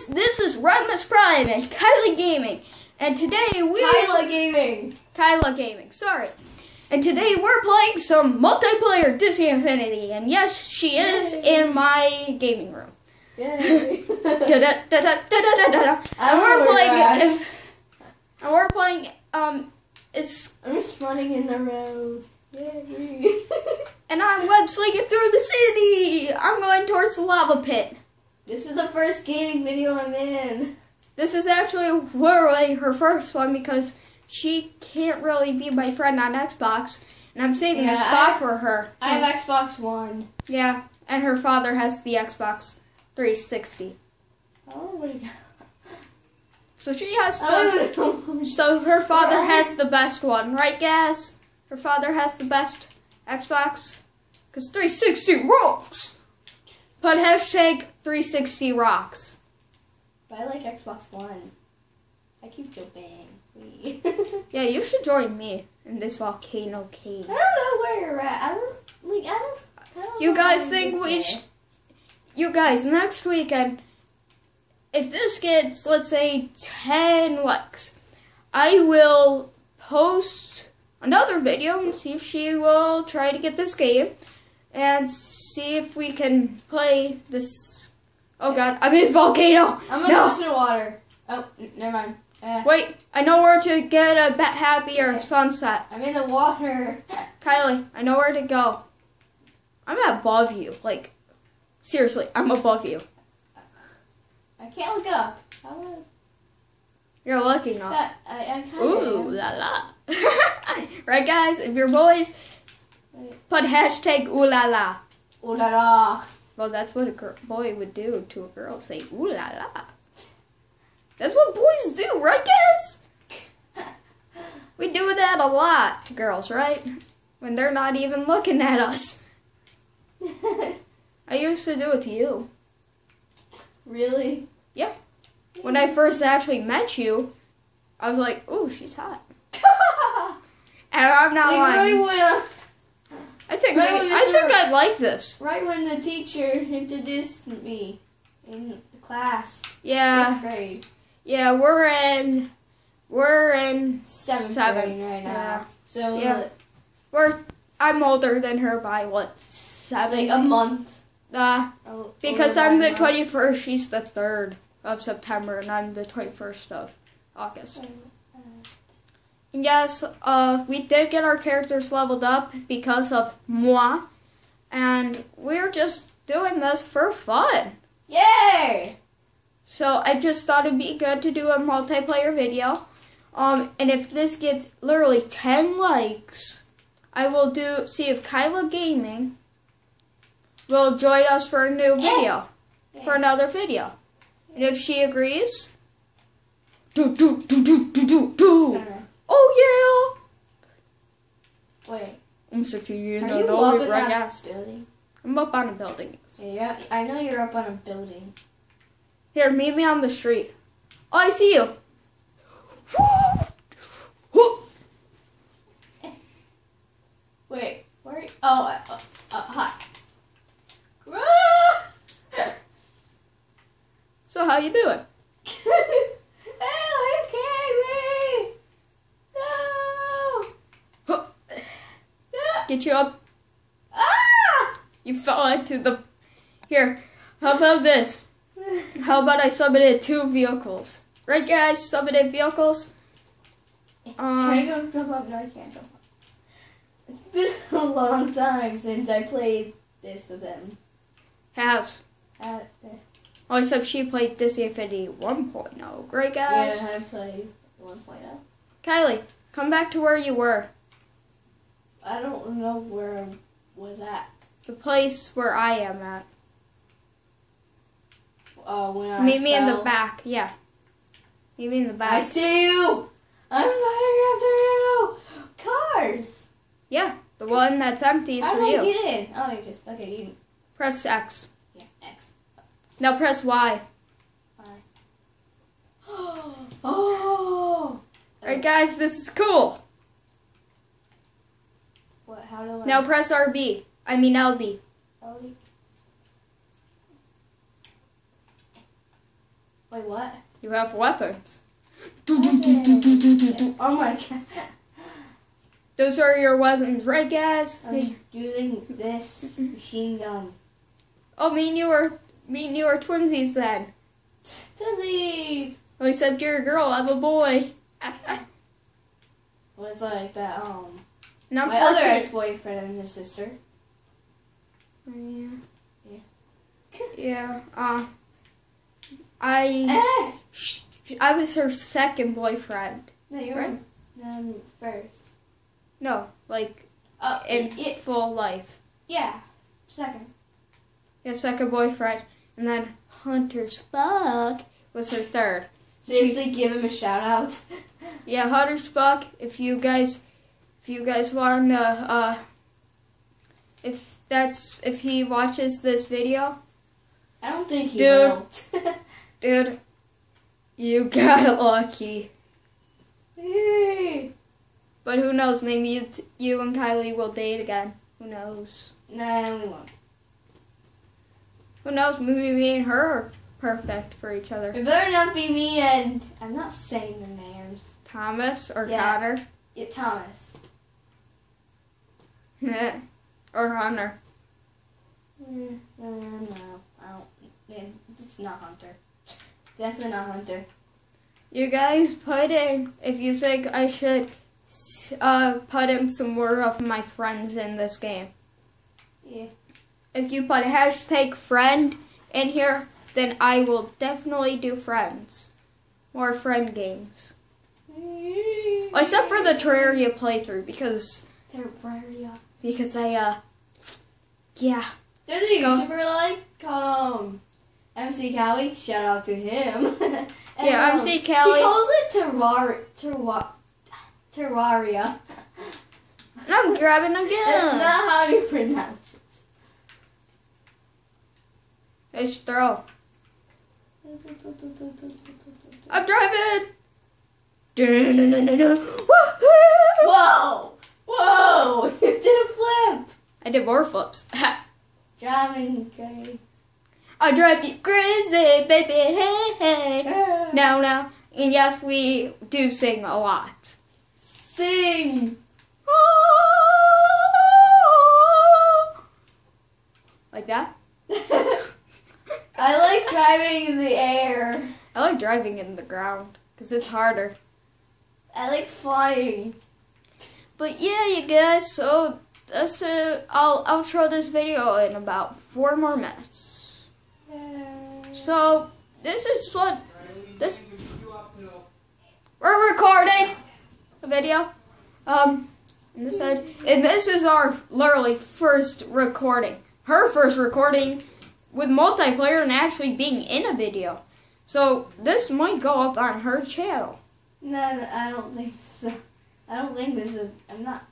guys, this is Rhymus Prime and Kylie Gaming. And today we Kyla Gaming. Kyla Gaming, sorry. And today we're playing some multiplayer Disney Infinity. And yes, she is Yay. in my gaming room. Yay. Da-da-da-da-da-da-da-da. And we're know where playing and we're playing um it's I'm running in the road. Yay. and I'm web slinging through the city. I'm going towards the lava pit. This is the first gaming video I'm in. This is actually literally her first one because she can't really be my friend on Xbox, and I'm saving Yeah, a spot I- for her. I have Xbox One. yeah, and her father has the Xbox 360, Oh my god. so she has I the. Oh know. So her father has the best one, right, guys? Her father has the best Xbox, cause 360 rocks. Put hashtag 360 rocks. But I like Xbox One. I keep jumping. Yeah, you should join me in this volcano cave. I don't know where you're at. I don't like. I don't. I don't You guys think we sh- you guys next weekend if this gets let's say 10 likes i will post another video and see if she will try to get this game and see if we can play this oh god i'm in volcano I'm no. gonna go to the water. Oh, n- never mind. Uh, wait i know where to get a bet happier sunset I'm in the water. kylie i know where to go i'm above you like seriously i'm above you I can't look up. Would you're looking up I, I, I Ooh of. la la. right, guys? If you're boys, put hashtag ooh la la. Oh la la. Well, that's what a boy would do to a girl. Say ooh la la. That's what boys do, right, guys? We do that a lot to girls, right? When they're not even looking at us. I used to do it to you. really? Yeah. When I first actually met you, I was like, ooh, she's hot. And I'm not like lying. when, uh, I think right when I think I'd like this. right when the teacher introduced me in the class. Yeah. Grade. Yeah, we're in we're in Seventh Seventh, grade right now. yeah. So Yeah. we're I'm older than her by what seven like a month. Uh, Oh, because I'm the twenty first, she's the third of September, and I'm the twenty first of August. And yes, uh, we did get our characters leveled up because of moi, and we're just doing this for fun. Yay! So I just thought it'd be good to do a multiplayer video. Um, and if this gets literally 10 likes, I will do see if Kyla Gaming will join us for a new Yeah. video, for another video. And if she agrees, do do do do do do do. Oh Wait! I'm 16 years are old. you Oh, up right, that yes. building? I'm up on a building. Yeah, I know you're up on a building. Here, meet me on the street. Oh, I see you. Wait, where? Are you? Oh, uh, uh, uh, hi. So how you doing? oh, you me! No! Get you up. Ah! You fell into the. Here, how about this? How about I submitted two vehicles? Right, guys? Submitted vehicles. Can I Um, go jump up? No, I can't jump up. It's been a long time since I played this with them. has. Uh, Oh, except she played Disney Infinity 1.0. Great, guys. yeah, I played 1.0. Kylie, come back to where you were. I don't know where I was at. The place where I am at. Uh, when I Meet me in the back. Yeah. Meet me in the back. I see you. I'm running after you. Cars. Yeah, the one that's empty is How for do I you. get in? Oh, you just okay. You Press X. yeah. X. Now press Y. oh. Alright, guys, this is cool. What? How do I? Now press RB. I mean LB. Oh, Wait, what? You have weapons. Oh my god. Those are your weapons, right, guys? I'm using this machine gun. Oh, me and you are me and you are twinsies then. Oh, except you're a girl, I'm a boy. Well, it's like that, um, I'm my other ex-boyfriend and his sister. Yeah. Yeah. Yeah. Uh, I Eh! I was her second boyfriend. No, you're Right. Um, first. No, like Uh, in yeah, full life. yeah, second. Yeah, second boyfriend, and then Hunter's Spock was her third. Seriously, give him a shout out. Yeah, Hunter's Spock. If you guys, if you guys want to, uh, if that's if he watches this video, I don't think he Dude. will. dude, you got lucky. Yay. But who knows? Maybe you, t- you and Kylie will date again. Who knows? nah, we won't. Who knows? Maybe me and her are perfect for each other. It better not be me and I'm not saying the names. Thomas or Yeah. Connor Yeah, Thomas. Or Hunter. Mm, uh, no, I don't. Man, this is not Hunter. Definitely not Hunter. You guys put in if you think I should uh, put in some more of my friends in this game. Yeah. If you put hashtag friend in here, then I will definitely do friends. More friend games. Except for the Terraria playthrough because Terraria. Because I uh yeah. There's a Go. YouTuber like called um, MC Callie. Shout out to him. And, yeah, um, MC He calls it terrar terwa Terraria. And I'm grabbing again. That's not how you pronounce it. It's throw. I'm driving. Dun-dun-dun-dun-dun. Woohoo! Whoa! Whoa! You did a flip! I did more flips. Driving crazy. I drive you crazy, baby. Hey, hey. No, no. And yes, we do sing a lot. Sing! Like that? I like driving in the air. I like driving in the ground because it's harder. I like flying. But yeah, you guys. So that's it. I'll outro this video in about four more minutes. So this is what this we're recording a video. Um, and this side, and this is our literally first recording. Her first recording with multiplayer and actually being in a video. So this might go up on her channel. No, I don't think so. I don't think this is. I'm not